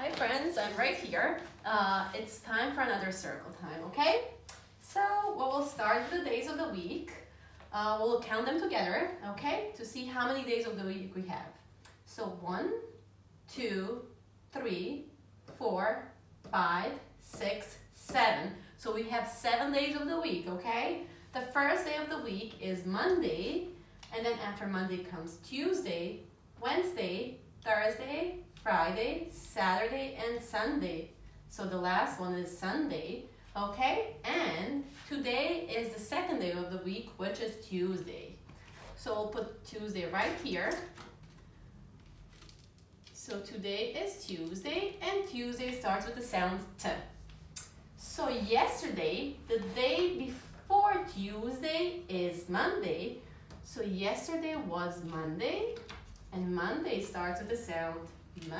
Hi friends, I'm right here. Uh, it's time for another circle time, okay? So we will start with the days of the week. Uh, we'll count them together, okay? To see how many days of the week we have. So one, two, three, four, five, six, seven. So we have seven days of the week, okay? The first day of the week is Monday, and then after Monday comes Tuesday, Wednesday, Thursday, Friday, Saturday, and Sunday. So the last one is Sunday, okay? And today is the second day of the week, which is Tuesday. So we'll put Tuesday right here. So today is Tuesday, and Tuesday starts with the sound T. So yesterday, the day before Tuesday is Monday. So yesterday was Monday, and Monday starts with the sound M.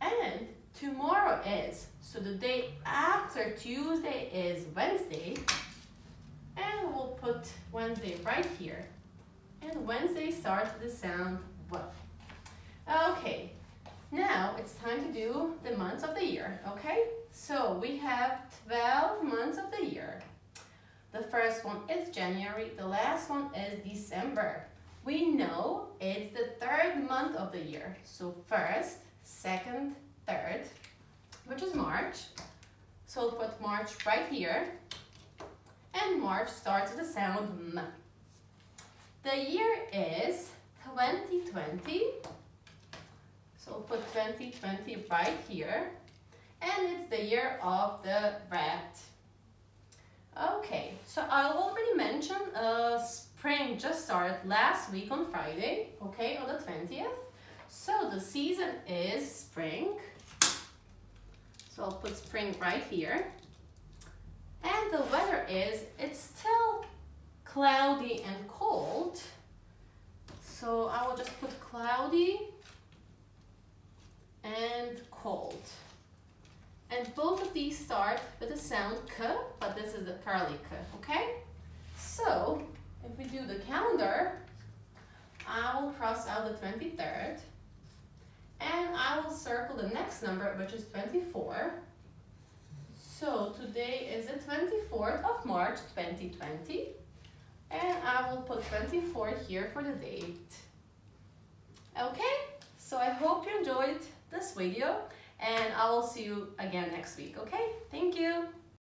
And tomorrow is, so the day after Tuesday is Wednesday. And we'll put Wednesday right here. And Wednesday starts the sound W. Okay, now it's time to do the months of the year, okay? So we have 12 months of the year. The first one is January, the last one is December we know it's the third month of the year. So first, second, third, which is March. So we'll put March right here. And March starts with the sound M. The year is 2020. So we'll put 2020 right here. And it's the year of the rat. Okay, so I already mentioned uh, spring just started last week on Friday, okay, on the 20th. So the season is spring. So I'll put spring right here. And the weather is, it's still cloudy and cold. So I will just put cloudy and cold. And both of these start with the sound k, but this is the curly k, okay? So if we do the calendar, I will cross out the 23rd and I will circle the next number, which is 24. So today is the 24th of March 2020 and I will put 24 here for the date. Okay, so I hope you enjoyed this video and I will see you again next week, okay? Thank you.